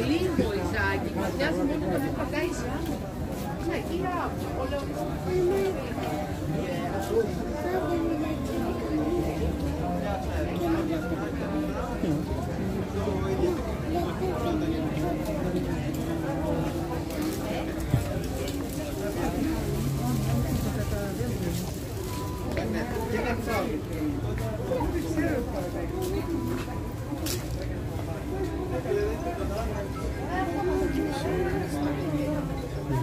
Είναι λίγο η να μα πιάσε μόνο το ναι, Είναι εκεί, α, ο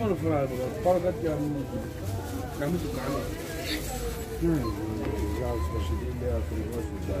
yağmur fırlar burada. Farkat yağmur. Yağmur tutkağını. Yağız başı değil de yağmur başında.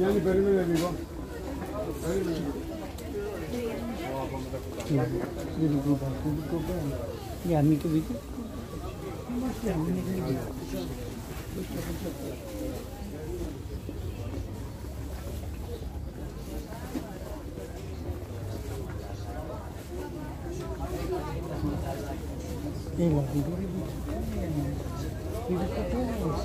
Yani bölümüne bir bak. Bölümüne bir bak. Ya mi tu Iwan dua ribu ribu terus.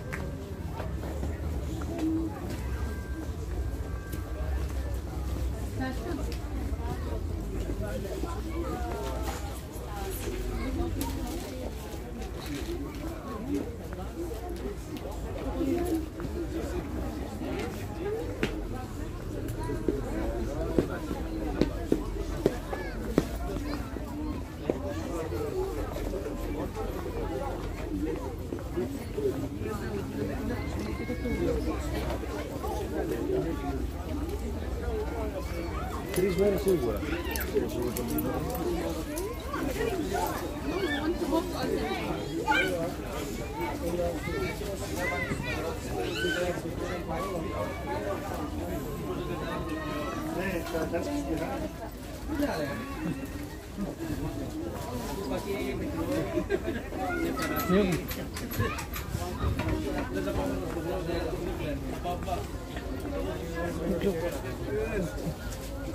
또 뭐야? 네, 잘